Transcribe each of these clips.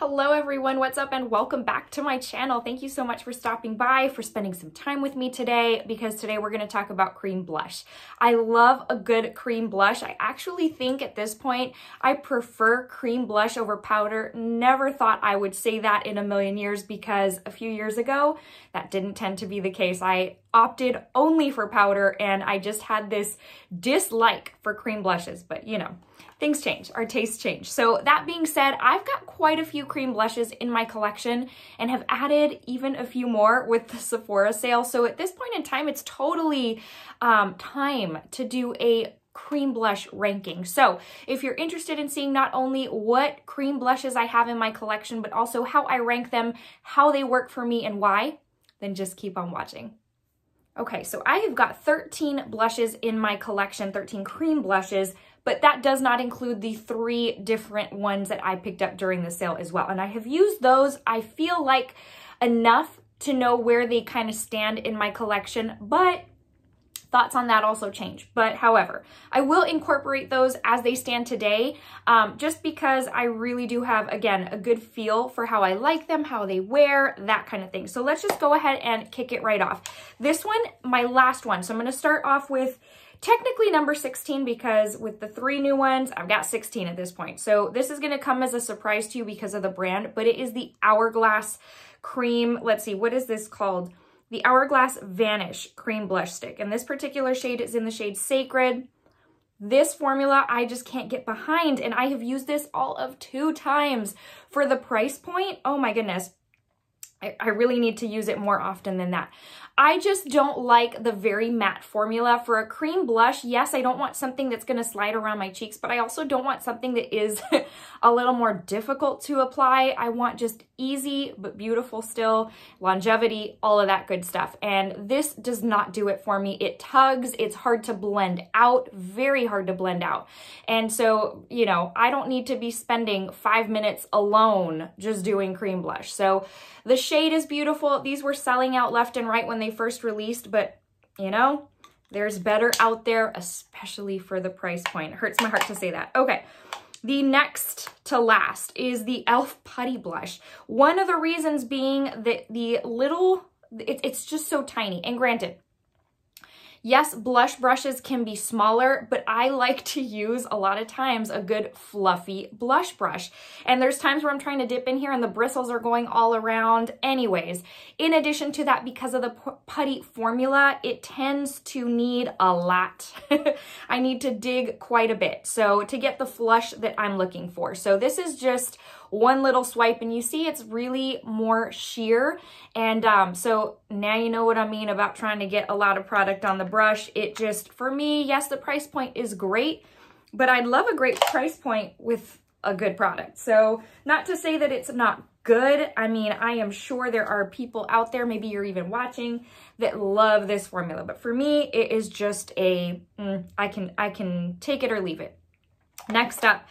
Hello everyone, what's up and welcome back to my channel. Thank you so much for stopping by, for spending some time with me today, because today we're gonna talk about cream blush. I love a good cream blush. I actually think at this point, I prefer cream blush over powder. Never thought I would say that in a million years because a few years ago, that didn't tend to be the case. I opted only for powder and I just had this dislike for cream blushes, but you know, things change, our tastes change. So that being said, I've got quite a few cream blushes in my collection and have added even a few more with the Sephora sale. So at this point in time, it's totally um, time to do a cream blush ranking. So if you're interested in seeing not only what cream blushes I have in my collection, but also how I rank them, how they work for me and why, then just keep on watching. Okay, so I have got 13 blushes in my collection, 13 cream blushes, but that does not include the three different ones that I picked up during the sale as well. And I have used those, I feel like, enough to know where they kind of stand in my collection, but thoughts on that also change. But however, I will incorporate those as they stand today, um, just because I really do have, again, a good feel for how I like them, how they wear, that kind of thing. So let's just go ahead and kick it right off. This one, my last one. So I'm going to start off with technically number 16 because with the three new ones, I've got 16 at this point. So this is going to come as a surprise to you because of the brand, but it is the Hourglass Cream. Let's see, what is this called? The Hourglass Vanish Cream Blush Stick. And this particular shade is in the shade Sacred. This formula I just can't get behind and I have used this all of two times for the price point. Oh my goodness. I, I really need to use it more often than that. I just don't like the very matte formula. For a cream blush, yes, I don't want something that's gonna slide around my cheeks, but I also don't want something that is a little more difficult to apply. I want just easy, but beautiful still, longevity, all of that good stuff. And this does not do it for me. It tugs, it's hard to blend out, very hard to blend out. And so, you know, I don't need to be spending five minutes alone just doing cream blush. So the shade is beautiful. These were selling out left and right when they first released, but you know, there's better out there, especially for the price point. It hurts my heart to say that. Okay. The next to last is the e.l.f. Putty Blush. One of the reasons being that the little, it, it's just so tiny. And granted, Yes, blush brushes can be smaller, but I like to use a lot of times a good fluffy blush brush. And there's times where I'm trying to dip in here and the bristles are going all around anyways. In addition to that, because of the putty formula, it tends to need a lot. I need to dig quite a bit. So to get the flush that I'm looking for. So this is just one little swipe and you see it's really more sheer. And um, so now you know what I mean about trying to get a lot of product on the brush. It just, for me, yes, the price point is great, but I'd love a great price point with a good product. So not to say that it's not good. I mean, I am sure there are people out there, maybe you're even watching, that love this formula. But for me, it is just a mm, I can I can take it or leave it. Next up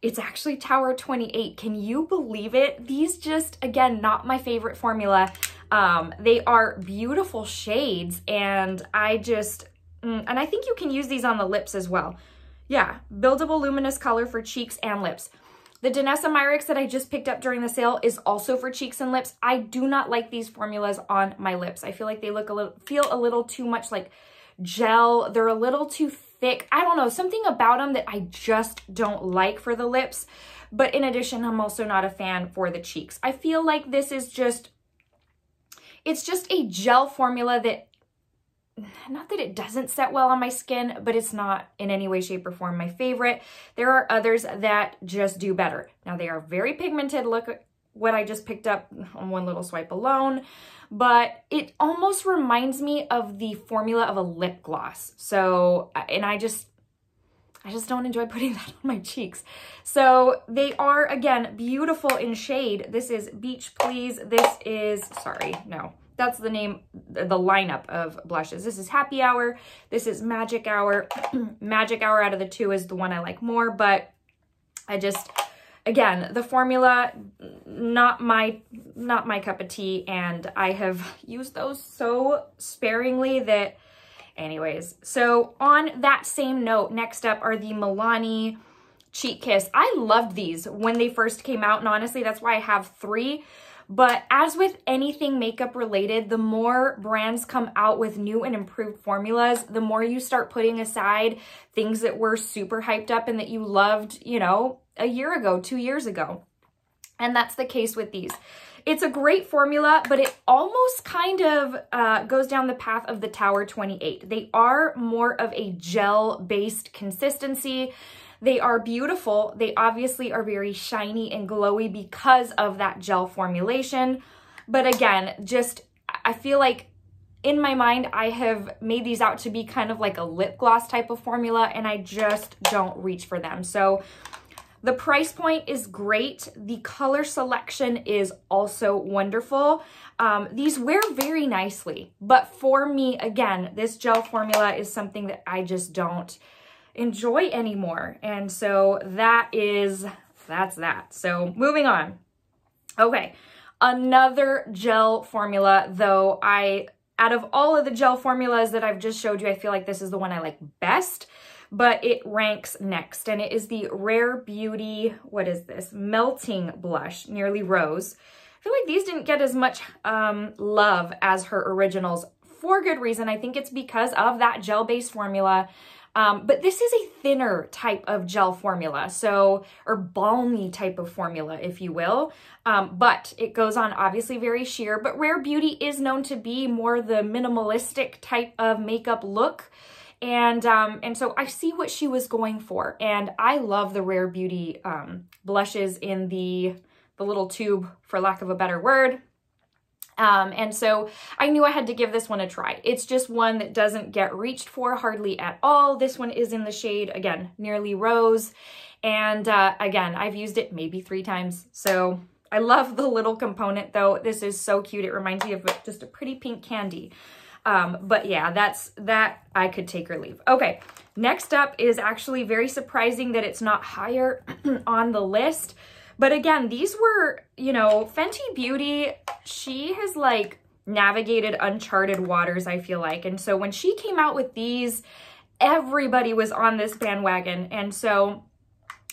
it's actually Tower 28. Can you believe it? These just, again, not my favorite formula. Um, they are beautiful shades and I just, mm, and I think you can use these on the lips as well. Yeah, buildable luminous color for cheeks and lips. The Danessa Myricks that I just picked up during the sale is also for cheeks and lips. I do not like these formulas on my lips. I feel like they look a little, feel a little too much like gel. They're a little too thick. I don't know, something about them that I just don't like for the lips. But in addition, I'm also not a fan for the cheeks. I feel like this is just, it's just a gel formula that, not that it doesn't set well on my skin, but it's not in any way, shape, or form my favorite. There are others that just do better. Now, they are very pigmented. Look what I just picked up on one little swipe alone, but it almost reminds me of the formula of a lip gloss. So, uh, and I just, I just don't enjoy putting that on my cheeks. So they are, again, beautiful in shade. This is Beach Please. This is, sorry, no, that's the name, the lineup of blushes. This is Happy Hour. This is Magic Hour. Magic Hour out of the two is the one I like more, but I just, again, the formula, not my, not my cup of tea. And I have used those so sparingly that anyways. So on that same note, next up are the Milani Cheek Kiss. I loved these when they first came out, and honestly, that's why I have three. But as with anything makeup related, the more brands come out with new and improved formulas, the more you start putting aside things that were super hyped up and that you loved, you know, a year ago, two years ago. And that's the case with these. It's a great formula, but it almost kind of uh, goes down the path of the Tower 28. They are more of a gel-based consistency. They are beautiful. They obviously are very shiny and glowy because of that gel formulation. But again, just I feel like in my mind, I have made these out to be kind of like a lip gloss type of formula and I just don't reach for them. So the price point is great. The color selection is also wonderful. Um, these wear very nicely, but for me, again, this gel formula is something that I just don't enjoy anymore. And so that is, that's that. So moving on. Okay, another gel formula, though I, out of all of the gel formulas that I've just showed you, I feel like this is the one I like best but it ranks next and it is the Rare Beauty, what is this? Melting Blush, Nearly Rose. I feel like these didn't get as much um, love as her originals for good reason. I think it's because of that gel-based formula um, but this is a thinner type of gel formula, so, or balmy type of formula, if you will. Um, but it goes on obviously very sheer, but Rare Beauty is known to be more the minimalistic type of makeup look. And, um, and so I see what she was going for. And I love the Rare Beauty um, blushes in the, the little tube, for lack of a better word. Um, and so I knew I had to give this one a try. It's just one that doesn't get reached for hardly at all. This one is in the shade, again, Nearly Rose. And uh, again, I've used it maybe three times. So I love the little component though. This is so cute. It reminds me of just a pretty pink candy. Um, but yeah, that's that I could take or leave. Okay, next up is actually very surprising that it's not higher on the list. But again, these were, you know, Fenty Beauty, she has like navigated uncharted waters, I feel like. And so when she came out with these, everybody was on this bandwagon. And so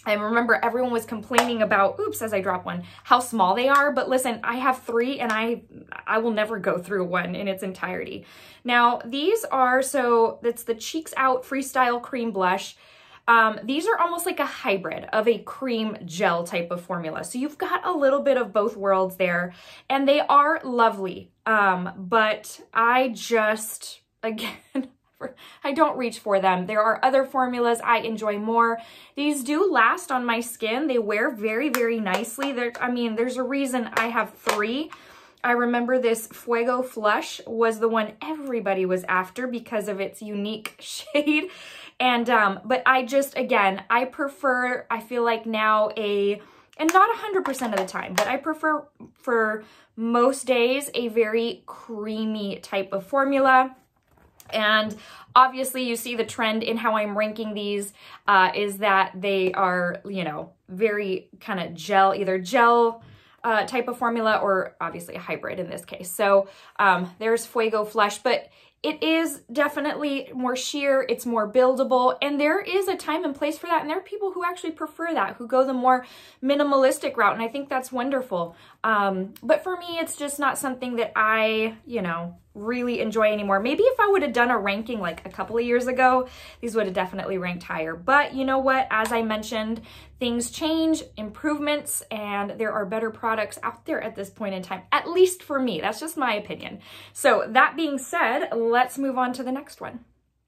I remember everyone was complaining about, oops, as I drop one, how small they are. But listen, I have three and I, I will never go through one in its entirety. Now, these are, so it's the Cheeks Out Freestyle Cream Blush. Um, these are almost like a hybrid of a cream gel type of formula. So you've got a little bit of both worlds there and they are lovely. Um, but I just, again, I don't reach for them. There are other formulas I enjoy more. These do last on my skin. They wear very, very nicely. There, I mean, there's a reason I have three. I remember this Fuego Flush was the one everybody was after because of its unique shade. And, um, but I just, again, I prefer, I feel like now a, and not 100% of the time, but I prefer for most days a very creamy type of formula. And obviously you see the trend in how I'm ranking these uh, is that they are, you know, very kind of gel, either gel uh, type of formula or obviously a hybrid in this case. So um, there's Fuego Flush, but it is definitely more sheer, it's more buildable, and there is a time and place for that, and there are people who actually prefer that, who go the more minimalistic route, and I think that's wonderful. Um, but for me, it's just not something that I, you know, really enjoy anymore. Maybe if I would have done a ranking like a couple of years ago, these would have definitely ranked higher. But you know what? As I mentioned, things change, improvements, and there are better products out there at this point in time, at least for me. That's just my opinion. So that being said, let's move on to the next one.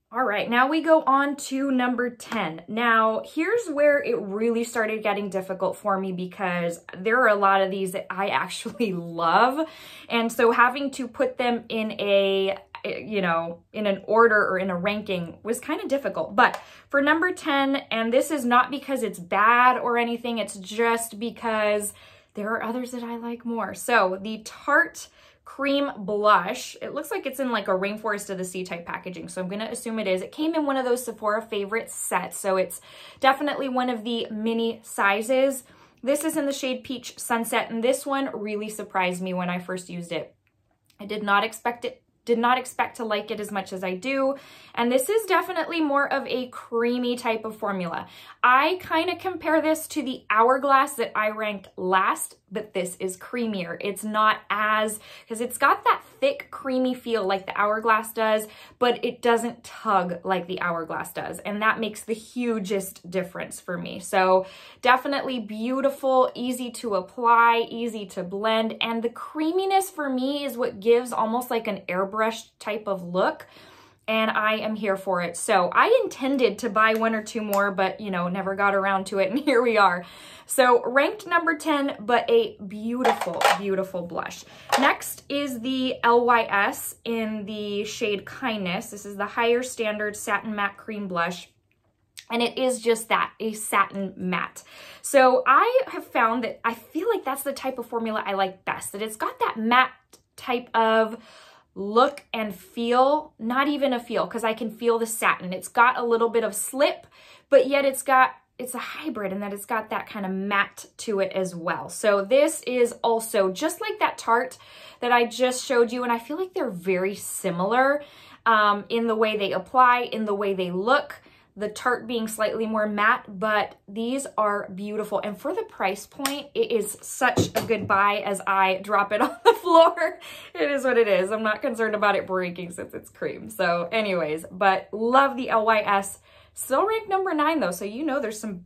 All right, now we go on to number 10. Now, here's where it really started getting difficult for me because there are a lot of these that I actually love. And so having to put them in a, you know, in an order or in a ranking was kind of difficult. But for number 10, and this is not because it's bad or anything, it's just because there are others that I like more. So the Tarte cream blush. It looks like it's in like a Rainforest of the Sea type packaging, so I'm to assume it is. It came in one of those Sephora favorite sets, so it's definitely one of the mini sizes. This is in the shade Peach Sunset, and this one really surprised me when I first used it. I did not expect it did not expect to like it as much as I do. And this is definitely more of a creamy type of formula. I kind of compare this to the Hourglass that I ranked last, but this is creamier. It's not as, because it's got that thick creamy feel like the Hourglass does, but it doesn't tug like the Hourglass does. And that makes the hugest difference for me. So definitely beautiful, easy to apply, easy to blend. And the creaminess for me is what gives almost like an airbrush type of look and I am here for it. So I intended to buy one or two more, but you know, never got around to it and here we are. So ranked number 10, but a beautiful, beautiful blush. Next is the LYS in the shade Kindness. This is the higher standard satin matte cream blush. And it is just that, a satin matte. So I have found that I feel like that's the type of formula I like best, that it's got that matte type of look and feel, not even a feel, because I can feel the satin. It's got a little bit of slip, but yet it's got, it's a hybrid and that it's got that kind of matte to it as well. So this is also just like that Tarte that I just showed you, and I feel like they're very similar um, in the way they apply, in the way they look the Tarte being slightly more matte, but these are beautiful. And for the price point, it is such a good buy as I drop it on the floor. It is what it is. I'm not concerned about it breaking since it's cream. So anyways, but love the LYS. Still ranked number nine though, so you know there's some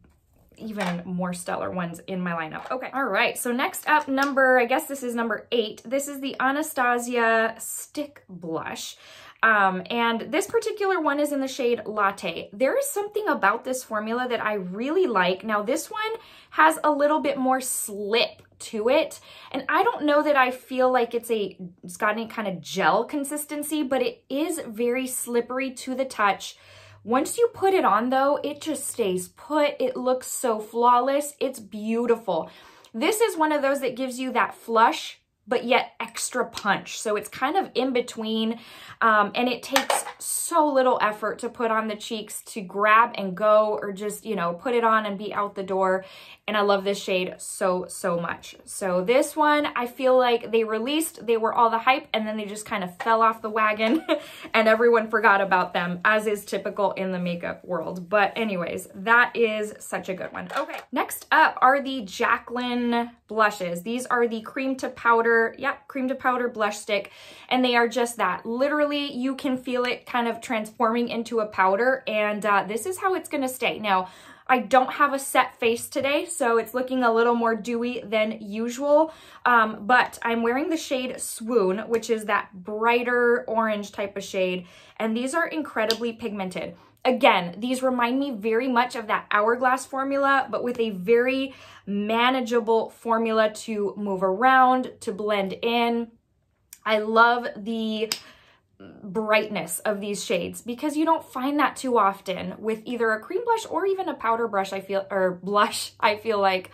even more stellar ones in my lineup. Okay, all right, so next up, number, I guess this is number eight. This is the Anastasia Stick Blush. Um, and this particular one is in the shade Latte. There is something about this formula that I really like. Now this one has a little bit more slip to it. And I don't know that I feel like it's a, it's got any kind of gel consistency, but it is very slippery to the touch. Once you put it on though, it just stays put. It looks so flawless. It's beautiful. This is one of those that gives you that flush but yet extra punch. So it's kind of in between um, and it takes so little effort to put on the cheeks to grab and go or just, you know, put it on and be out the door. And I love this shade so, so much. So this one, I feel like they released, they were all the hype and then they just kind of fell off the wagon and everyone forgot about them as is typical in the makeup world. But anyways, that is such a good one. Okay, next up are the Jaclyn blushes. These are the cream to powder, yep, cream to powder blush stick. And they are just that. Literally, you can feel it kind of transforming into a powder. And uh, this is how it's gonna stay. Now, I don't have a set face today, so it's looking a little more dewy than usual. Um, but I'm wearing the shade Swoon, which is that brighter orange type of shade. And these are incredibly pigmented. Again, these remind me very much of that Hourglass formula, but with a very manageable formula to move around, to blend in. I love the brightness of these shades because you don't find that too often with either a cream blush or even a powder brush, I feel, or blush, I feel like.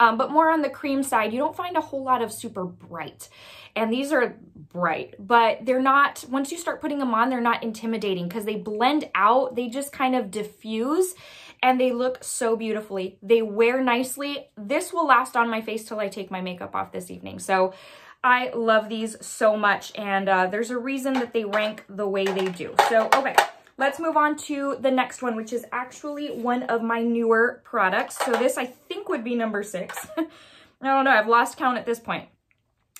Um, but more on the cream side, you don't find a whole lot of super bright. And these are bright, but they're not, once you start putting them on, they're not intimidating because they blend out, they just kind of diffuse and they look so beautifully. They wear nicely. This will last on my face till I take my makeup off this evening. So I love these so much and uh, there's a reason that they rank the way they do. So, okay. Let's move on to the next one, which is actually one of my newer products. So this I think would be number six. I don't know, I've lost count at this point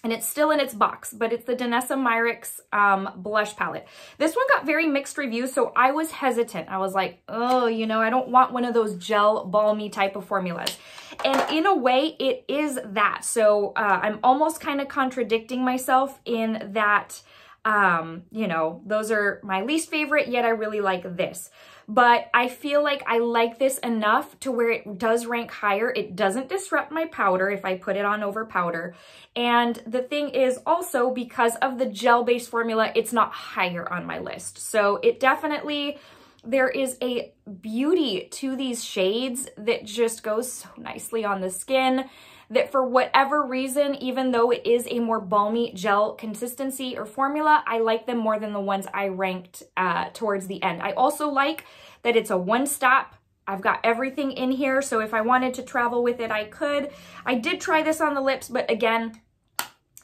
and it's still in its box, but it's the Danessa Myricks um, blush palette. This one got very mixed reviews, so I was hesitant. I was like, oh, you know, I don't want one of those gel balmy type of formulas. And in a way, it is that. So uh, I'm almost kind of contradicting myself in that, um, you know, those are my least favorite, yet I really like this but I feel like I like this enough to where it does rank higher. It doesn't disrupt my powder if I put it on over powder. And the thing is also because of the gel-based formula, it's not higher on my list. So it definitely, there is a beauty to these shades that just goes so nicely on the skin that for whatever reason, even though it is a more balmy gel consistency or formula, I like them more than the ones I ranked uh, towards the end. I also like that it's a one-stop I've got everything in here, so if I wanted to travel with it, I could. I did try this on the lips, but again,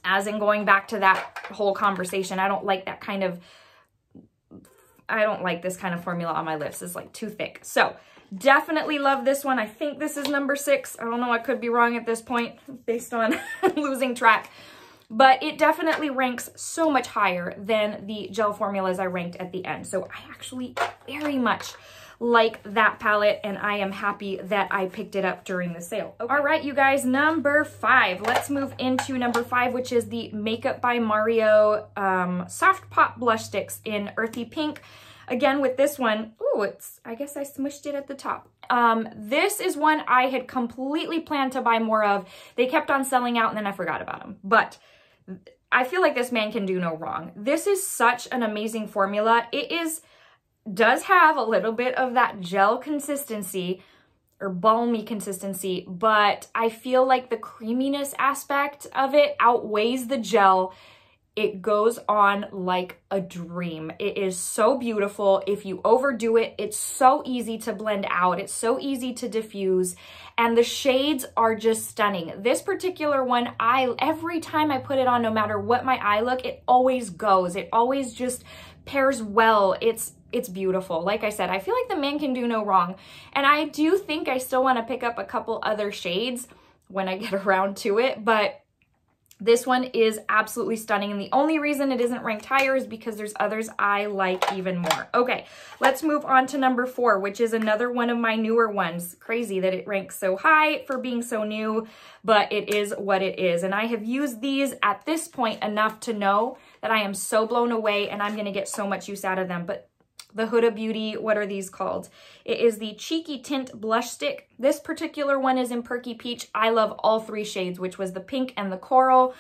as in going back to that whole conversation. I don't like that kind of, I don't like this kind of formula on my lips. It's like too thick. So definitely love this one. I think this is number six. I don't know. I could be wrong at this point based on losing track. But it definitely ranks so much higher than the gel formulas I ranked at the end. So I actually very much like that palette and I am happy that I picked it up during the sale. Okay. All right, you guys, number five. Let's move into number five, which is the Makeup by Mario um, Soft Pop Blush Sticks in Earthy Pink. Again, with this one, oh, it's, I guess I smushed it at the top. Um, this is one I had completely planned to buy more of. They kept on selling out and then I forgot about them. But I feel like this man can do no wrong. This is such an amazing formula. It is does have a little bit of that gel consistency or balmy consistency, but I feel like the creaminess aspect of it outweighs the gel. It goes on like a dream. It is so beautiful. If you overdo it, it's so easy to blend out. It's so easy to diffuse and the shades are just stunning. This particular one, I every time I put it on, no matter what my eye look, it always goes. It always just pairs well. It's it's beautiful. Like I said, I feel like the man can do no wrong. And I do think I still want to pick up a couple other shades when I get around to it, but this one is absolutely stunning. And the only reason it isn't ranked higher is because there's others I like even more. Okay, let's move on to number four, which is another one of my newer ones. Crazy that it ranks so high for being so new, but it is what it is. And I have used these at this point enough to know that I am so blown away and I'm going to get so much use out of them. But the Huda Beauty, what are these called? It is the Cheeky Tint Blush Stick. This particular one is in Perky Peach. I love all three shades, which was the pink and the coral.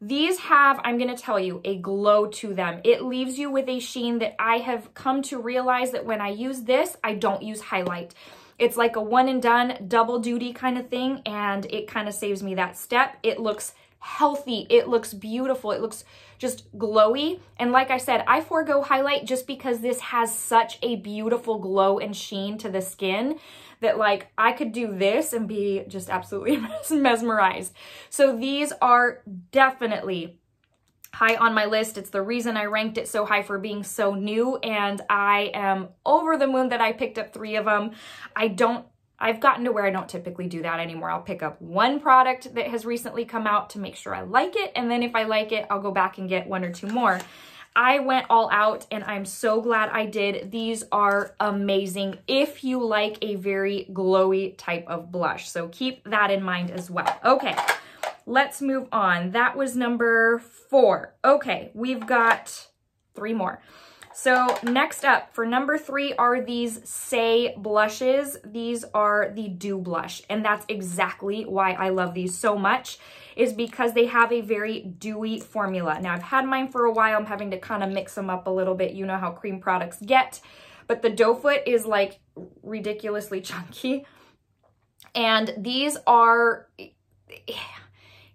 These have, I'm going to tell you, a glow to them. It leaves you with a sheen that I have come to realize that when I use this, I don't use highlight. It's like a one and done double duty kind of thing, and it kind of saves me that step. It looks healthy. It looks beautiful. It looks just glowy. And like I said, I forego highlight just because this has such a beautiful glow and sheen to the skin that like I could do this and be just absolutely mesmerized. So these are definitely high on my list. It's the reason I ranked it so high for being so new and I am over the moon that I picked up three of them. I don't I've gotten to where I don't typically do that anymore. I'll pick up one product that has recently come out to make sure I like it. And then if I like it, I'll go back and get one or two more. I went all out and I'm so glad I did. These are amazing if you like a very glowy type of blush. So keep that in mind as well. Okay, let's move on. That was number four. Okay, we've got three more. So next up, for number three are these Saie blushes. These are the Dew Blush, and that's exactly why I love these so much, is because they have a very dewy formula. Now, I've had mine for a while. I'm having to kind of mix them up a little bit. You know how cream products get, but the doe foot is like ridiculously chunky. And these are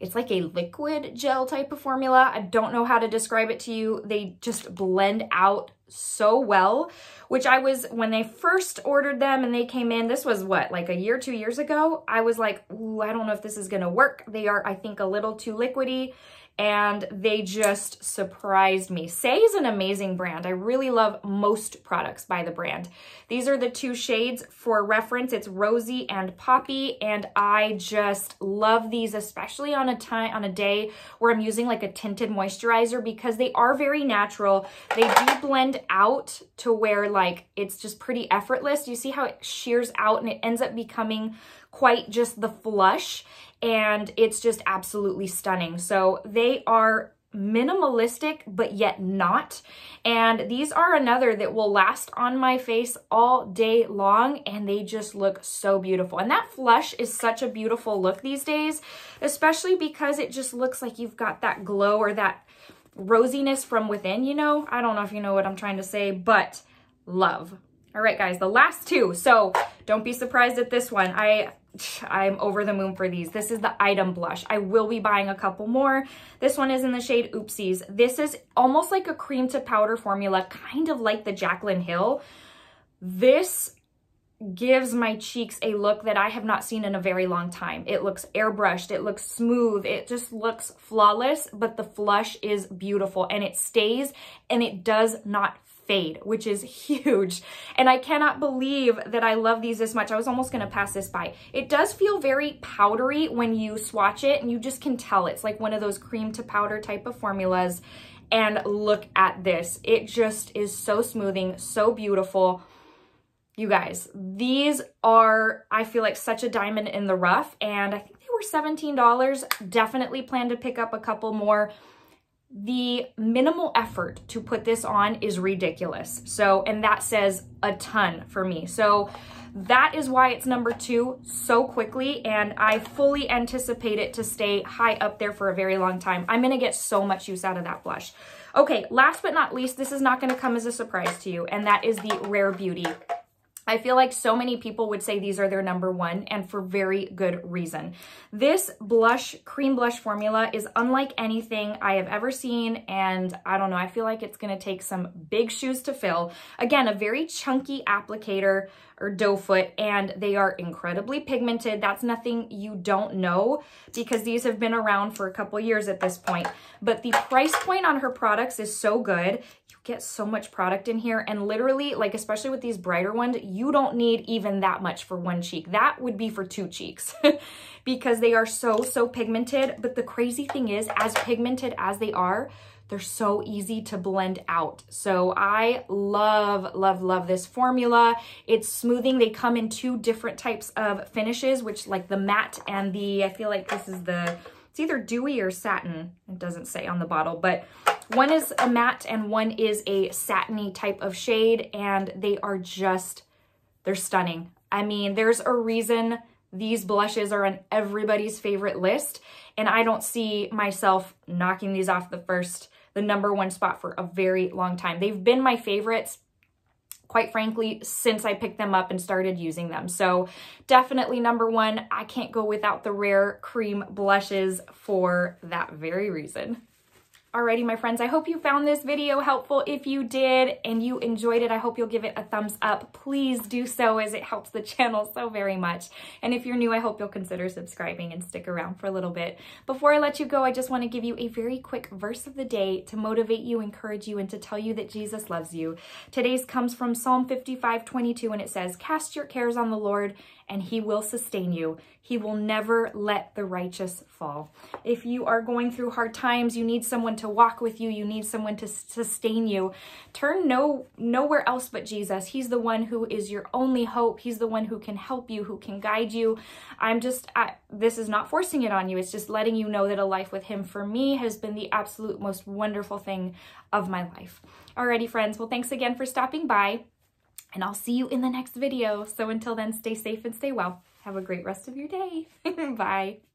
it's like a liquid gel type of formula. I don't know how to describe it to you. They just blend out so well, which I was, when they first ordered them and they came in, this was what, like a year, two years ago? I was like, ooh, I don't know if this is gonna work. They are, I think, a little too liquidy and they just surprised me. Saie is an amazing brand. I really love most products by the brand. These are the two shades for reference. It's Rosy and Poppy, and I just love these, especially on a time on a day where I'm using like a tinted moisturizer because they are very natural. They do blend out to where like it's just pretty effortless. You see how it shears out and it ends up becoming quite just the flush and it's just absolutely stunning. So they are minimalistic but yet not. And these are another that will last on my face all day long and they just look so beautiful. And that flush is such a beautiful look these days especially because it just looks like you've got that glow or that rosiness from within you know? I don't know if you know what I'm trying to say but love. All right guys the last two. So don't be surprised at this one. I I'm over the moon for these. This is the Item Blush. I will be buying a couple more. This one is in the shade Oopsies. This is almost like a cream to powder formula, kind of like the Jaclyn Hill. This gives my cheeks a look that I have not seen in a very long time. It looks airbrushed, it looks smooth, it just looks flawless, but the flush is beautiful and it stays and it does not fade, which is huge. And I cannot believe that I love these this much. I was almost gonna pass this by. It does feel very powdery when you swatch it and you just can tell it's like one of those cream to powder type of formulas. And look at this. It just is so smoothing, so beautiful. You guys, these are, I feel like such a diamond in the rough and I think they were $17. Definitely plan to pick up a couple more the minimal effort to put this on is ridiculous. So, and that says a ton for me. So that is why it's number two so quickly. And I fully anticipate it to stay high up there for a very long time. I'm going to get so much use out of that blush. Okay, last but not least, this is not going to come as a surprise to you. And that is the Rare Beauty I feel like so many people would say these are their number one and for very good reason. This blush, cream blush formula is unlike anything I have ever seen and I don't know, I feel like it's gonna take some big shoes to fill. Again, a very chunky applicator or doe foot and they are incredibly pigmented. That's nothing you don't know because these have been around for a couple years at this point. But the price point on her products is so good get so much product in here and literally like especially with these brighter ones you don't need even that much for one cheek that would be for two cheeks because they are so so pigmented but the crazy thing is as pigmented as they are they're so easy to blend out. So I love, love, love this formula. It's smoothing. They come in two different types of finishes, which like the matte and the, I feel like this is the, it's either dewy or satin. It doesn't say on the bottle, but one is a matte and one is a satiny type of shade and they are just, they're stunning. I mean, there's a reason these blushes are on everybody's favorite list and I don't see myself knocking these off the first, the number one spot for a very long time. They've been my favorites quite frankly, since I picked them up and started using them. So definitely number one, I can't go without the Rare Cream blushes for that very reason. Alrighty, my friends, I hope you found this video helpful. If you did and you enjoyed it, I hope you'll give it a thumbs up. Please do so as it helps the channel so very much. And if you're new, I hope you'll consider subscribing and stick around for a little bit. Before I let you go, I just want to give you a very quick verse of the day to motivate you, encourage you, and to tell you that Jesus loves you. Today's comes from Psalm 55, 22, and it says, Cast your cares on the Lord and he will sustain you. He will never let the righteous fall. If you are going through hard times, you need someone to walk with you, you need someone to sustain you, turn no nowhere else but Jesus. He's the one who is your only hope. He's the one who can help you, who can guide you. I'm just, I, this is not forcing it on you. It's just letting you know that a life with him for me has been the absolute most wonderful thing of my life. Alrighty, friends. Well, thanks again for stopping by and I'll see you in the next video. So until then, stay safe and stay well. Have a great rest of your day. Bye.